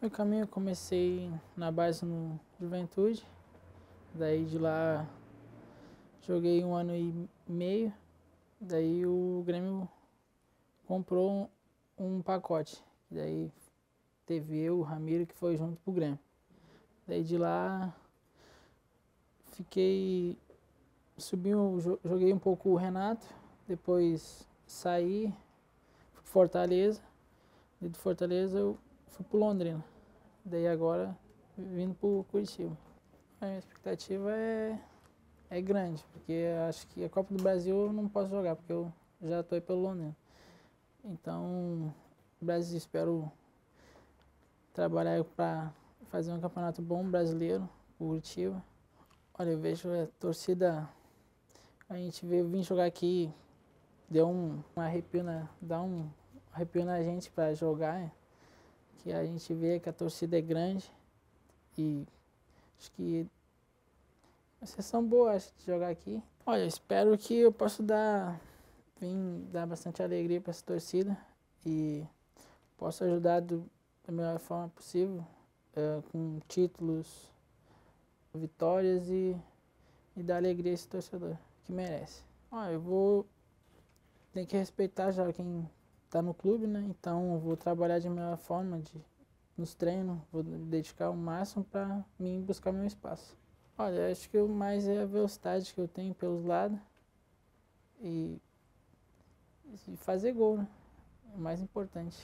Meu caminho eu comecei na base no Juventude, daí de lá joguei um ano e meio, daí o Grêmio comprou um, um pacote, daí teve eu, o Ramiro, que foi junto pro Grêmio. Daí de lá fiquei, subi, joguei um pouco o Renato, depois saí, fui pro Fortaleza, e do Fortaleza eu fui pro Londrina. Daí agora vindo pro Curitiba. A minha expectativa é, é grande, porque acho que a Copa do Brasil eu não posso jogar, porque eu já estou aí pelo Londrina. Então, Brasil, espero trabalhar para fazer um campeonato bom brasileiro, Curitiba. Olha, eu vejo a torcida, a gente veio vir jogar aqui, deu um, um arrepio na, dá um arrepio na gente para jogar, que a gente vê que a torcida é grande e acho que uma sessão boa acho, de jogar aqui. Olha, espero que eu possa dar, vir dar bastante alegria para essa torcida e possa ajudar do, da melhor forma possível, uh, com títulos, vitórias e, e dar alegria a esse torcedor que merece. Olha, eu vou ter que respeitar já quem está no clube, né? Então vou trabalhar de melhor forma de, nos treinos, vou dedicar o máximo para mim buscar meu espaço. Olha, acho que o mais é a velocidade que eu tenho pelos lados e, e fazer gol, né? É o mais importante.